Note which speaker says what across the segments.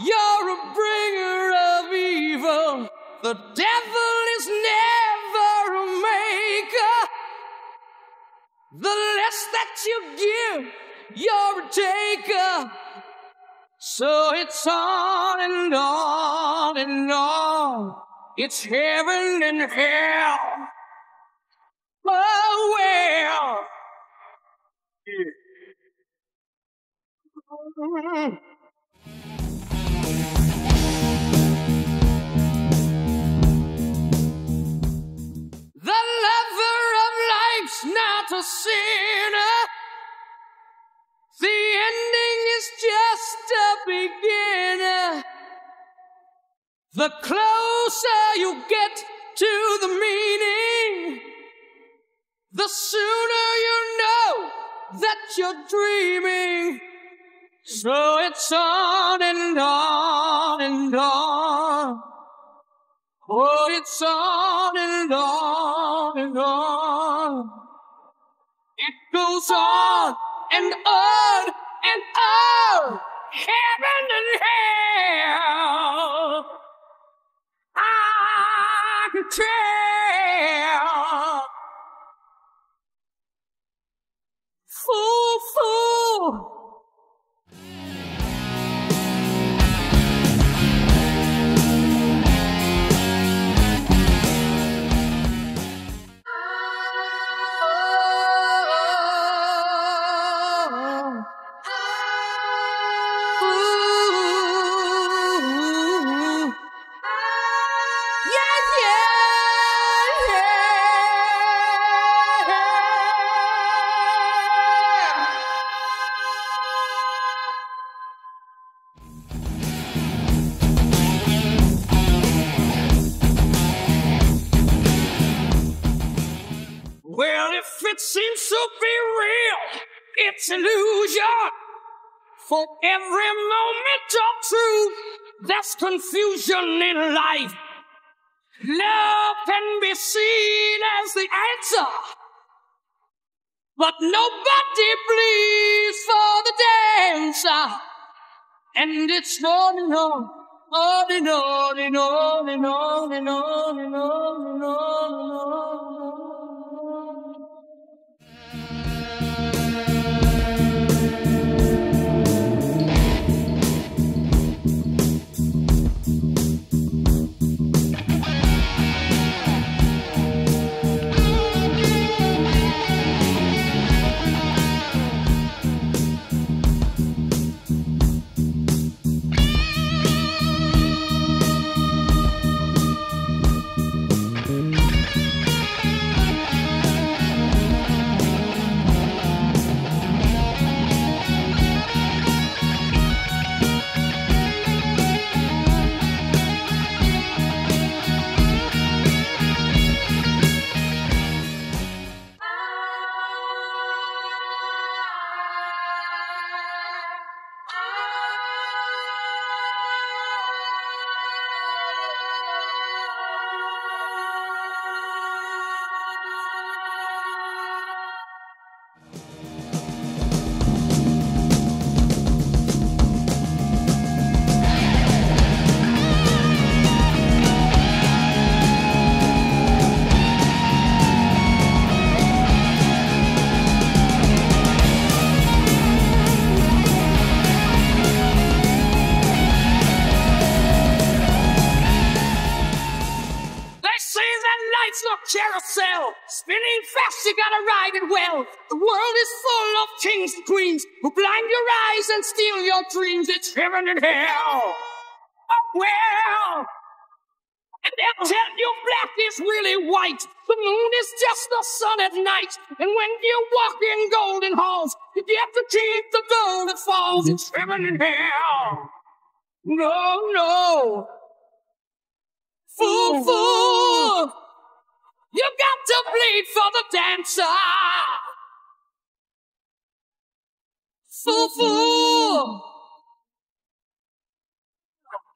Speaker 1: You're a bringer of evil. The devil is never a maker. The less that you give, you're a taker. So it's on and on and on. It's heaven and hell. Oh well. Yeah. Not a sinner. The ending is just a beginner. The closer you get to the meaning, the sooner you know that you're dreaming. So it's on and on and on. Oh, it's on and on and on. Goes on and on and on. Heaven and hell. I can tell. To be real, it's illusion. For every moment of truth, there's confusion in life. Love can be seen as the answer, but nobody bleeds for the dancer. And it's on and on, on and on and on and on and on and on and on and on. Spinning fast, you gotta ride it well. The world is full of kings and queens who blind your eyes and steal your dreams. It's heaven and hell. Oh, well. And they'll tell you black is really white. The moon is just the sun at night. And when you walk in golden halls, you get to keep the gold that falls. It's heaven and hell. No, no. Fool, fool! To bleed for the dancer! Fool, fool!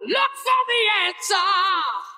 Speaker 1: Look for the answer!